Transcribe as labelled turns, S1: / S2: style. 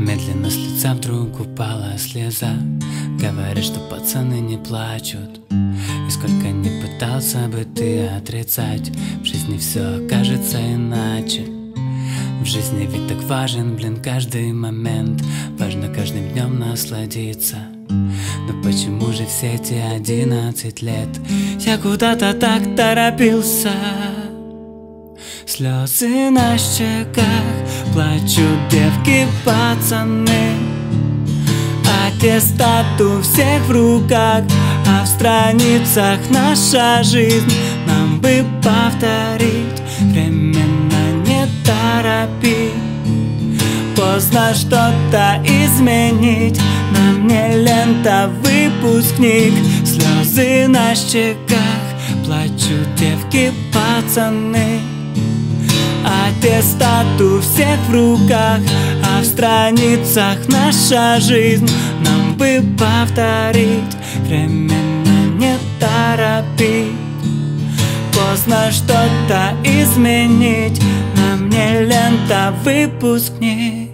S1: Медленно с лица вдруг упала слеза. Говорят, что пацаны не плачут. И сколько не пытался бы ты отрицать В жизни все окажется иначе. В жизни ведь так важен, блин, каждый момент. Важно каждым днем насладиться. Но почему же все эти одиннадцать лет? Я куда-то так торопился Слезы на щеках Плачут девки, пацаны. Аттестат у всех в руках А в страницах наша жизнь. Нам бы повторить Временно не торопить. Поздно что-то изменить Нам не лента выпускник. Слезы на щеках Плачут девки, пацаны Аттестат у всех в руках А в страницах наша жизнь Нам бы повторить. Временно не торопить. Поздно что-то изменить Нам не лента выпускник